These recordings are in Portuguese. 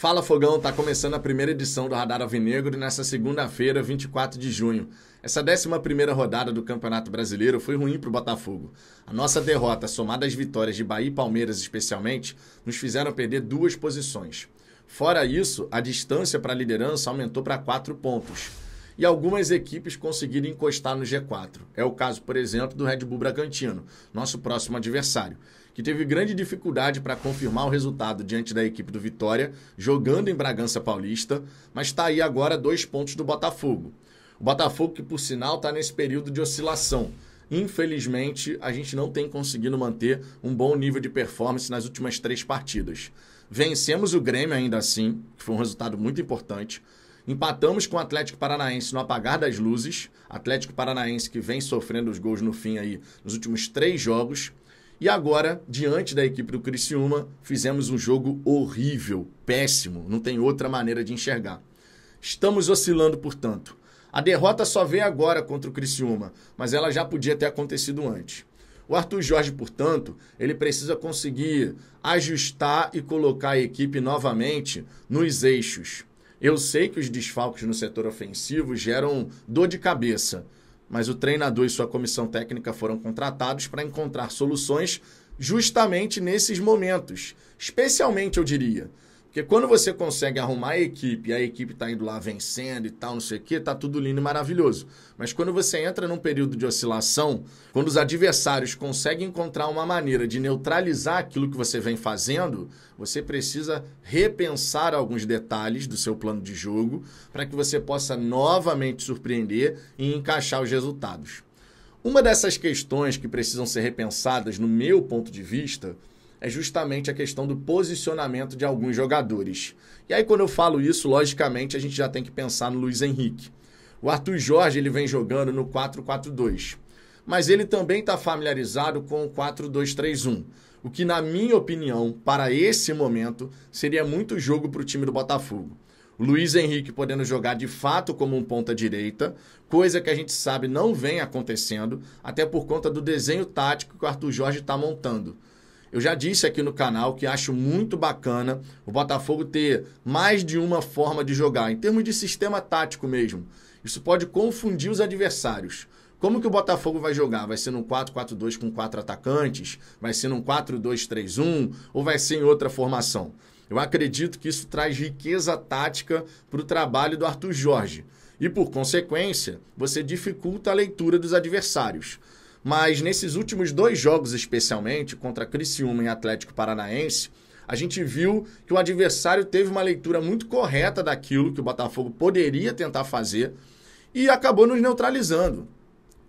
Fala Fogão, tá começando a primeira edição do Radar Alvinegro nessa segunda-feira, 24 de junho. Essa 11 rodada do Campeonato Brasileiro foi ruim para o Botafogo. A nossa derrota, somada às vitórias de Bahia e Palmeiras especialmente, nos fizeram perder duas posições. Fora isso, a distância para a liderança aumentou para quatro pontos. E algumas equipes conseguiram encostar no G4. É o caso, por exemplo, do Red Bull Bragantino, nosso próximo adversário que teve grande dificuldade para confirmar o resultado diante da equipe do Vitória, jogando em Bragança Paulista, mas está aí agora dois pontos do Botafogo. O Botafogo, que por sinal está nesse período de oscilação. Infelizmente, a gente não tem conseguido manter um bom nível de performance nas últimas três partidas. Vencemos o Grêmio ainda assim, que foi um resultado muito importante. Empatamos com o Atlético Paranaense no apagar das luzes. Atlético Paranaense que vem sofrendo os gols no fim aí nos últimos três jogos. E agora, diante da equipe do Criciúma, fizemos um jogo horrível, péssimo, não tem outra maneira de enxergar. Estamos oscilando, portanto. A derrota só veio agora contra o Criciúma, mas ela já podia ter acontecido antes. O Arthur Jorge, portanto, ele precisa conseguir ajustar e colocar a equipe novamente nos eixos. Eu sei que os desfalques no setor ofensivo geram dor de cabeça, mas o treinador e sua comissão técnica foram contratados para encontrar soluções justamente nesses momentos. Especialmente, eu diria. Porque quando você consegue arrumar a equipe, a equipe está indo lá vencendo e tal, não sei o quê, tá tudo lindo e maravilhoso. Mas quando você entra num período de oscilação, quando os adversários conseguem encontrar uma maneira de neutralizar aquilo que você vem fazendo, você precisa repensar alguns detalhes do seu plano de jogo para que você possa novamente surpreender e encaixar os resultados. Uma dessas questões que precisam ser repensadas, no meu ponto de vista, é justamente a questão do posicionamento de alguns jogadores. E aí, quando eu falo isso, logicamente, a gente já tem que pensar no Luiz Henrique. O Arthur Jorge ele vem jogando no 4-4-2, mas ele também está familiarizado com o 4-2-3-1, o que, na minha opinião, para esse momento, seria muito jogo para o time do Botafogo. O Luiz Henrique podendo jogar de fato como um ponta-direita, coisa que a gente sabe não vem acontecendo, até por conta do desenho tático que o Arthur Jorge está montando. Eu já disse aqui no canal que acho muito bacana o Botafogo ter mais de uma forma de jogar, em termos de sistema tático mesmo. Isso pode confundir os adversários. Como que o Botafogo vai jogar? Vai ser num 4-4-2 com quatro atacantes? Vai ser num 4-2-3-1? Ou vai ser em outra formação? Eu acredito que isso traz riqueza tática para o trabalho do Arthur Jorge. E, por consequência, você dificulta a leitura dos adversários. Mas nesses últimos dois jogos, especialmente, contra Criciúma e Atlético Paranaense, a gente viu que o adversário teve uma leitura muito correta daquilo que o Botafogo poderia tentar fazer e acabou nos neutralizando.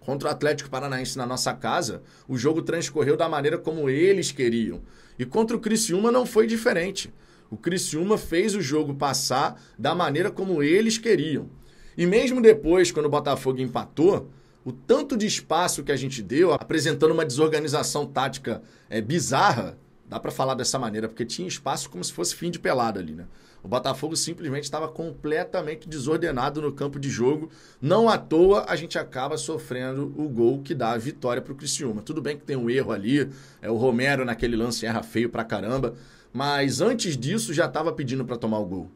Contra o Atlético Paranaense na nossa casa, o jogo transcorreu da maneira como eles queriam. E contra o Criciúma não foi diferente. O Criciúma fez o jogo passar da maneira como eles queriam. E mesmo depois, quando o Botafogo empatou, o tanto de espaço que a gente deu, apresentando uma desorganização tática é, bizarra, dá para falar dessa maneira, porque tinha espaço como se fosse fim de pelada ali, né? O Botafogo simplesmente estava completamente desordenado no campo de jogo. Não à toa a gente acaba sofrendo o gol que dá a vitória para o Criciúma. Tudo bem que tem um erro ali, é o Romero naquele lance erra feio pra caramba, mas antes disso já estava pedindo para tomar o gol.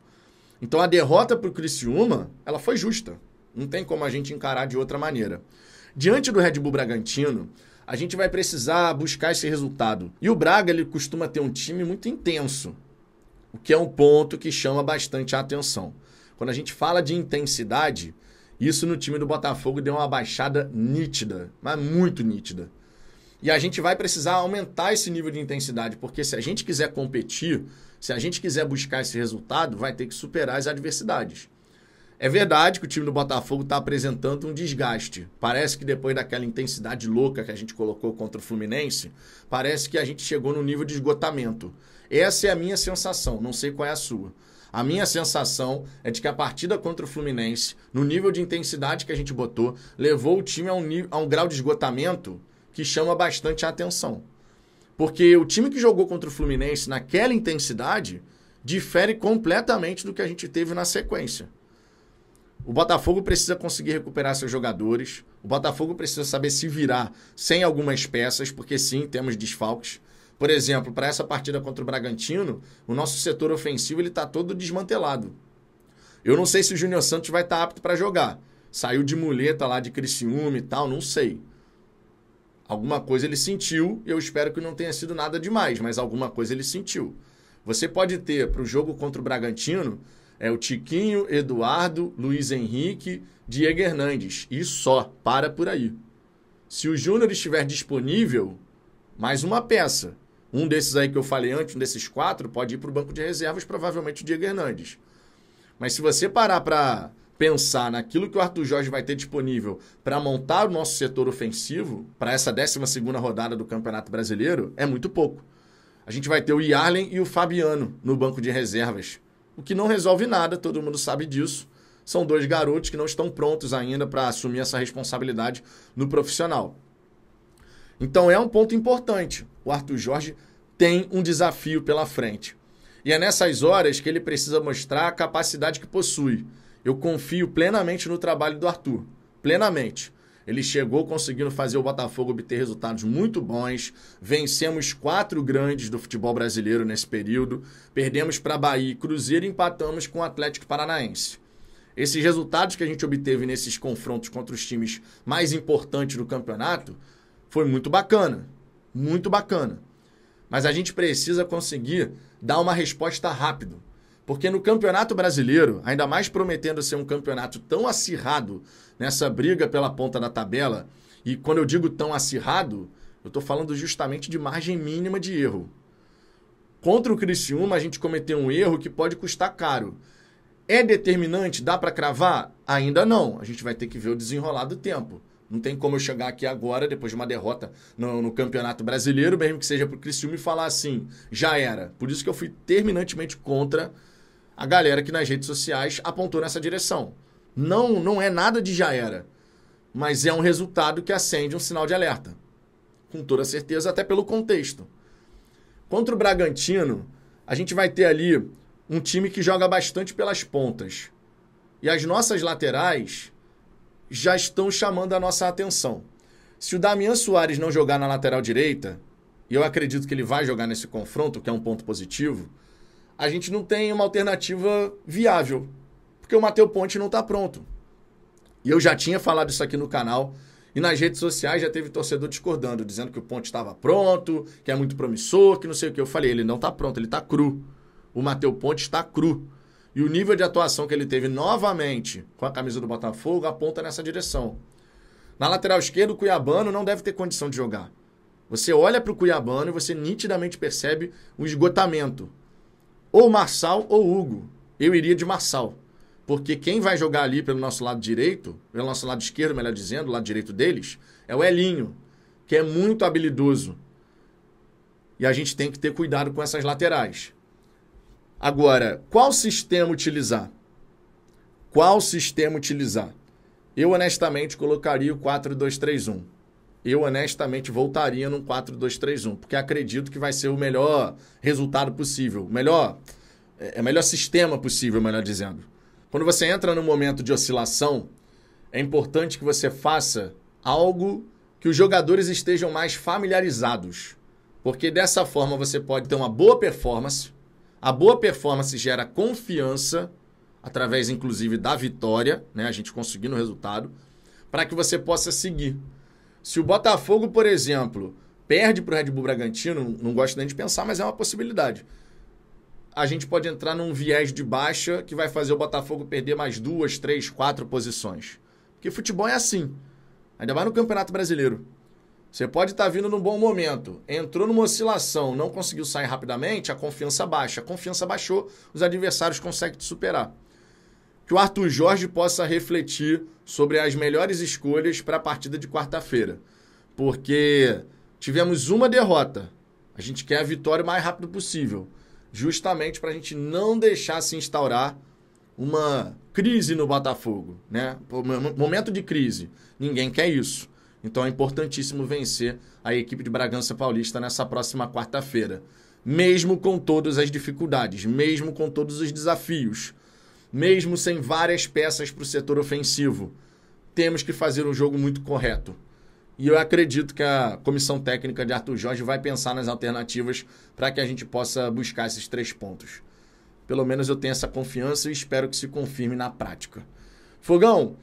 Então a derrota para o Criciúma, ela foi justa. Não tem como a gente encarar de outra maneira. Diante do Red Bull Bragantino, a gente vai precisar buscar esse resultado. E o Braga ele costuma ter um time muito intenso, o que é um ponto que chama bastante a atenção. Quando a gente fala de intensidade, isso no time do Botafogo deu uma baixada nítida, mas muito nítida. E a gente vai precisar aumentar esse nível de intensidade, porque se a gente quiser competir, se a gente quiser buscar esse resultado, vai ter que superar as adversidades. É verdade que o time do Botafogo está apresentando um desgaste. Parece que depois daquela intensidade louca que a gente colocou contra o Fluminense, parece que a gente chegou no nível de esgotamento. Essa é a minha sensação, não sei qual é a sua. A minha sensação é de que a partida contra o Fluminense, no nível de intensidade que a gente botou, levou o time a um, nível, a um grau de esgotamento que chama bastante a atenção. Porque o time que jogou contra o Fluminense naquela intensidade difere completamente do que a gente teve na sequência. O Botafogo precisa conseguir recuperar seus jogadores. O Botafogo precisa saber se virar sem algumas peças, porque sim, temos desfalques. Por exemplo, para essa partida contra o Bragantino, o nosso setor ofensivo ele está todo desmantelado. Eu não sei se o Júnior Santos vai estar tá apto para jogar. Saiu de muleta lá de Criciúma e tal, não sei. Alguma coisa ele sentiu, eu espero que não tenha sido nada demais, mas alguma coisa ele sentiu. Você pode ter para o jogo contra o Bragantino é o Tiquinho, Eduardo, Luiz Henrique, Diego Hernandes. E só, para por aí. Se o Júnior estiver disponível, mais uma peça. Um desses aí que eu falei antes, um desses quatro, pode ir para o banco de reservas, provavelmente o Diego Hernandes. Mas se você parar para pensar naquilo que o Arthur Jorge vai ter disponível para montar o nosso setor ofensivo para essa 12 rodada do Campeonato Brasileiro, é muito pouco. A gente vai ter o Yarlen e o Fabiano no banco de reservas, o que não resolve nada, todo mundo sabe disso. São dois garotos que não estão prontos ainda para assumir essa responsabilidade no profissional. Então é um ponto importante. O Arthur Jorge tem um desafio pela frente. E é nessas horas que ele precisa mostrar a capacidade que possui. Eu confio plenamente no trabalho do Arthur. Plenamente. Ele chegou conseguindo fazer o Botafogo obter resultados muito bons. Vencemos quatro grandes do futebol brasileiro nesse período. Perdemos para Bahia e Cruzeiro e empatamos com o Atlético Paranaense. Esses resultados que a gente obteve nesses confrontos contra os times mais importantes do campeonato foi muito bacana. Muito bacana. Mas a gente precisa conseguir dar uma resposta rápido. Porque no Campeonato Brasileiro, ainda mais prometendo ser um campeonato tão acirrado nessa briga pela ponta da tabela, e quando eu digo tão acirrado, eu estou falando justamente de margem mínima de erro. Contra o Criciúma, a gente cometeu um erro que pode custar caro. É determinante? Dá para cravar? Ainda não. A gente vai ter que ver o desenrolar do tempo. Não tem como eu chegar aqui agora, depois de uma derrota no, no Campeonato Brasileiro, mesmo que seja para o Criciúma, e falar assim, já era. Por isso que eu fui terminantemente contra a galera que nas redes sociais apontou nessa direção. Não, não é nada de já era, mas é um resultado que acende um sinal de alerta. Com toda certeza, até pelo contexto. Contra o Bragantino, a gente vai ter ali um time que joga bastante pelas pontas. E as nossas laterais já estão chamando a nossa atenção. Se o Damian Soares não jogar na lateral direita, e eu acredito que ele vai jogar nesse confronto, que é um ponto positivo, a gente não tem uma alternativa viável, porque o Matheus Ponte não está pronto. E eu já tinha falado isso aqui no canal, e nas redes sociais já teve torcedor discordando, dizendo que o Ponte estava pronto, que é muito promissor, que não sei o que. Eu falei, ele não está pronto, ele está cru. O Matheus Ponte está cru. E o nível de atuação que ele teve novamente com a camisa do Botafogo aponta nessa direção. Na lateral esquerda, o Cuiabano não deve ter condição de jogar. Você olha para o Cuiabano e você nitidamente percebe um esgotamento. Ou Marçal ou Hugo. Eu iria de Marçal. Porque quem vai jogar ali pelo nosso lado direito, pelo nosso lado esquerdo, melhor dizendo, o lado direito deles, é o Elinho, que é muito habilidoso. E a gente tem que ter cuidado com essas laterais. Agora, qual sistema utilizar? Qual sistema utilizar? Eu honestamente colocaria o 4-2-3-1. Eu honestamente voltaria no 4-2-3-1, porque acredito que vai ser o melhor resultado possível, melhor é, é o melhor sistema possível, melhor dizendo. Quando você entra num momento de oscilação, é importante que você faça algo que os jogadores estejam mais familiarizados, porque dessa forma você pode ter uma boa performance a boa performance gera confiança, através inclusive da vitória, né? a gente conseguindo o resultado, para que você possa seguir. Se o Botafogo, por exemplo, perde para o Red Bull Bragantino, não gosto nem de pensar, mas é uma possibilidade. A gente pode entrar num viés de baixa que vai fazer o Botafogo perder mais duas, três, quatro posições. Porque futebol é assim. Ainda mais no Campeonato Brasileiro. Você pode estar tá vindo num bom momento, entrou numa oscilação, não conseguiu sair rapidamente, a confiança baixa. A confiança baixou, os adversários conseguem te superar. Que o Arthur Jorge possa refletir sobre as melhores escolhas para a partida de quarta-feira. Porque tivemos uma derrota. A gente quer a vitória o mais rápido possível. Justamente para a gente não deixar se instaurar uma crise no Botafogo. Né? Momento de crise. Ninguém quer isso. Então é importantíssimo vencer a equipe de Bragança Paulista nessa próxima quarta-feira. Mesmo com todas as dificuldades, mesmo com todos os desafios, mesmo sem várias peças para o setor ofensivo, temos que fazer um jogo muito correto. E eu acredito que a comissão técnica de Arthur Jorge vai pensar nas alternativas para que a gente possa buscar esses três pontos. Pelo menos eu tenho essa confiança e espero que se confirme na prática. Fogão,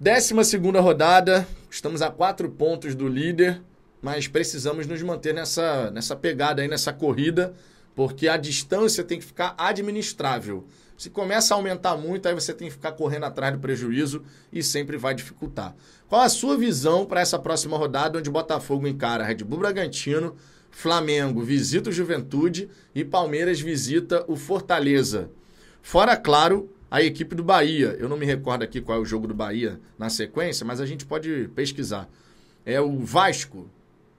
12 segunda rodada, estamos a quatro pontos do líder, mas precisamos nos manter nessa, nessa pegada aí, nessa corrida, porque a distância tem que ficar administrável. Se começa a aumentar muito, aí você tem que ficar correndo atrás do prejuízo e sempre vai dificultar. Qual a sua visão para essa próxima rodada, onde Botafogo encara Red Bull Bragantino, Flamengo visita o Juventude e Palmeiras visita o Fortaleza? Fora, claro, a equipe do Bahia. Eu não me recordo aqui qual é o jogo do Bahia na sequência, mas a gente pode pesquisar. É o Vasco,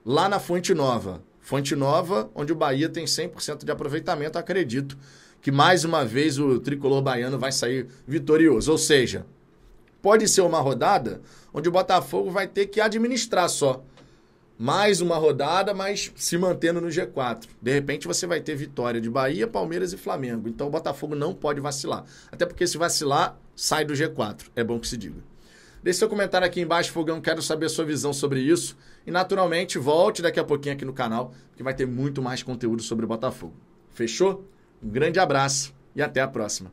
lá na Fonte Nova. Fonte Nova, onde o Bahia tem 100% de aproveitamento, acredito que mais uma vez o tricolor baiano vai sair vitorioso. Ou seja, pode ser uma rodada onde o Botafogo vai ter que administrar só. Mais uma rodada, mas se mantendo no G4. De repente você vai ter vitória de Bahia, Palmeiras e Flamengo. Então o Botafogo não pode vacilar. Até porque se vacilar, sai do G4. É bom que se diga. Deixe seu comentário aqui embaixo, Fogão. Quero saber a sua visão sobre isso. E naturalmente, volte daqui a pouquinho aqui no canal, que vai ter muito mais conteúdo sobre o Botafogo. Fechou? Um grande abraço e até a próxima.